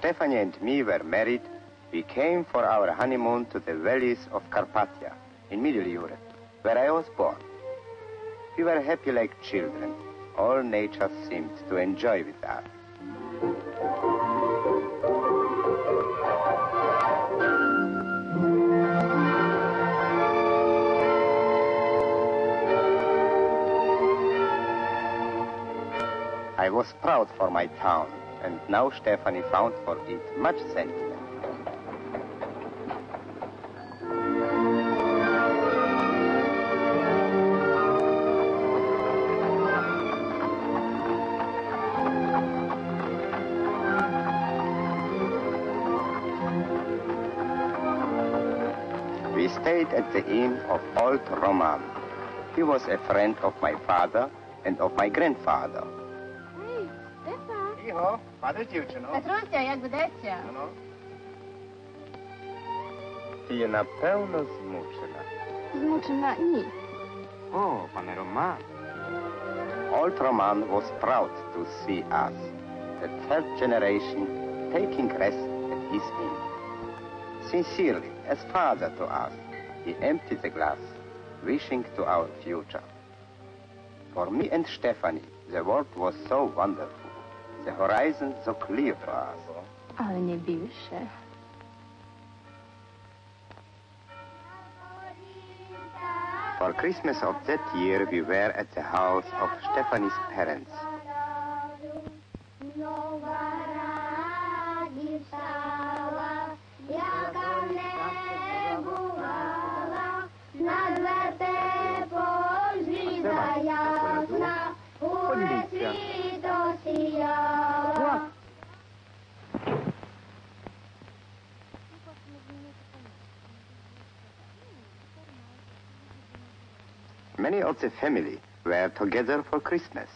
When Stefani and me were married, we came for our honeymoon to the valleys of Carpathia in Middle Europe, where I was born. We were happy like children. All nature seemed to enjoy with us. I was proud for my town, and now Stefani found for it much sentiment. We stayed at the inn of Old Roman. He was a friend of my father and of my grandfather. Його, падає дівчино. Петруся, як ведеться? Ану. Ти напевно змучена. Змучена ні. No. пане Роман. Old Roman was proud to see us, the third generation, taking rest at his inn. Sincerely, as father to us, he emptied the glass, wishing to our future. For me and Stefani, the world was so wonderful the horizon so clear for us. Ale nie bił się. For Christmas of that year, we were at the house of Stefani's parents. Na. Many of the family were together for Christmas.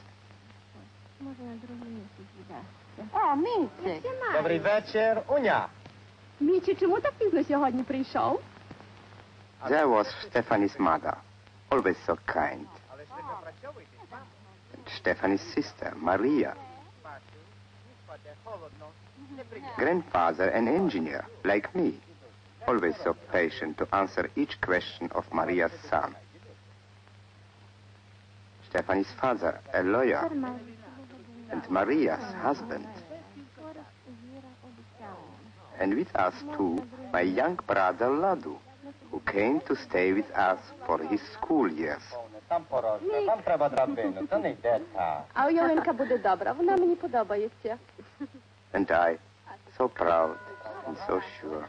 O, Micy! Dobry wieczór, Unia! Miciu, czemu tak późno сьогодні прийшов? There was Stefani's mother, always so kind. Stefani's sister, Maria. Grandfather, an engineer, like me, always so patient to answer each question of Maria's son. Stefani's father, a lawyer, and Maria's husband. And with us too, my young brother Ladu, who came to stay with us for his school years to nie Jolenka będzie dobra, ona podoba. And I, so proud and so sure.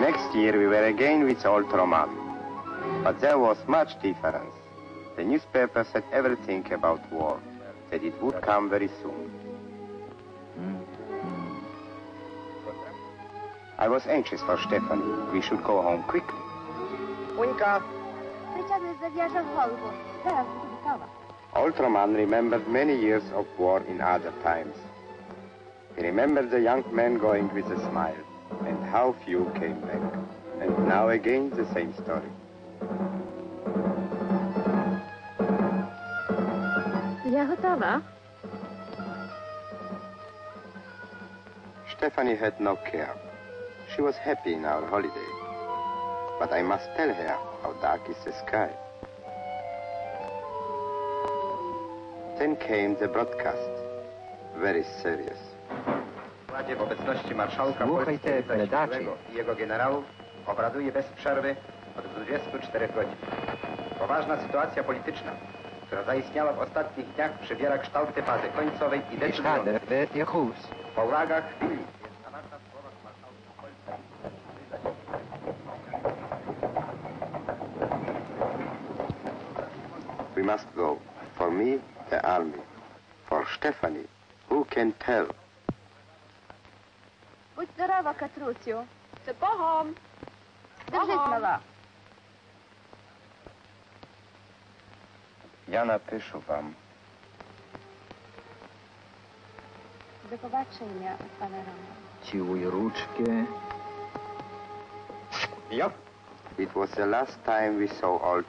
Next year we were again with old Roman. But there was much difference. The newspapers said everything about war, that it would come very soon. Mm-hmm. I was anxious for Stefani. We should go home quickly. Winka! Wyciągnę z zawiasza Volvo. Zaraz będę gotowa. Old Roman remembered many years of war in other times. He remembered the young men going with a smile, and how few came back. And now again the same story. Ja gotowa. Stephanie had no care. She was happy in our holiday. But I must tell her how dark is the sky. Then came the broadcast. Very serious. W obecności marszałka Słuchaj te, i jego generałów obraduje bez przerwy od 24 godzin. Poważna sytuacja polityczna, która zaistniała w ostatnich dniach, przybiera kształty fazy końcowej i ich decydującej. vader werd je goed. Po uwagach chwili jest zawarta w słowach marszałka Polski. We must go. For me, the army. For Stephanie, who can tell? Будь здорова, Катрусю. Це Богом. Держись, мала. Ja napiszę wam. Do popatrzenia, panorama. Ciłuj ruczkę. Yep. It was the last time we saw old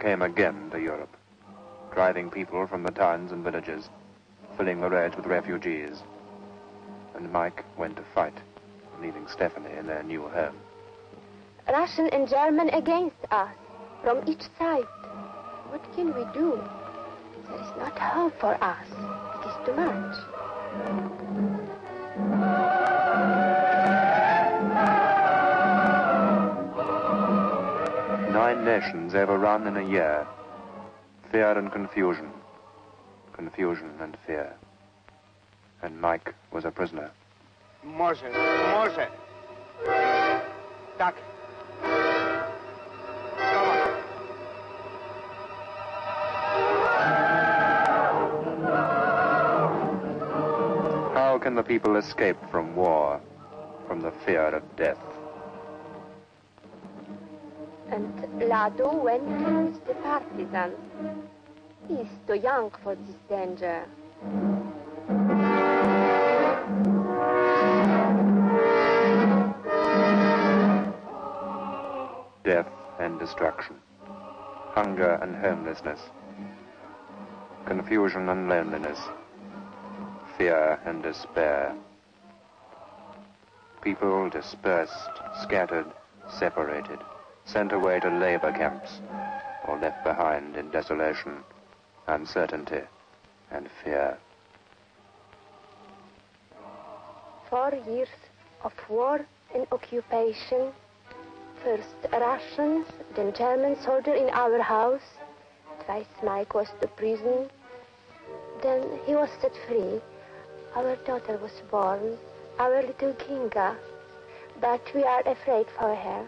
came again to Europe, driving people from the towns and villages, filling the roads with refugees. And Mike went to fight, leaving Stefani in their new home. Russian and German against us, from each side. What can we do? There is not hope for us. It is too much. Nine nations overrun in a year. Fear and confusion. Confusion and fear. And Mike was a prisoner. Może, może. Tak. How can the people escape from war, from the fear of death? And Lado went with the partisans. He is too young for this danger. Death and destruction. Hunger and homelessness. Confusion and loneliness. Fear and despair. People dispersed, scattered, separated, sent away to labor camps, or left behind in desolation, uncertainty, and fear. Four years of war and occupation. First Russians, then German soldier in our house. Twice Mike was to prison. Then he was set free. Our daughter was born, our little Kinga. But we are afraid for her.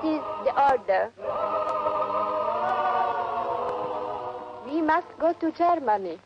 It is the order. We must go to Germany.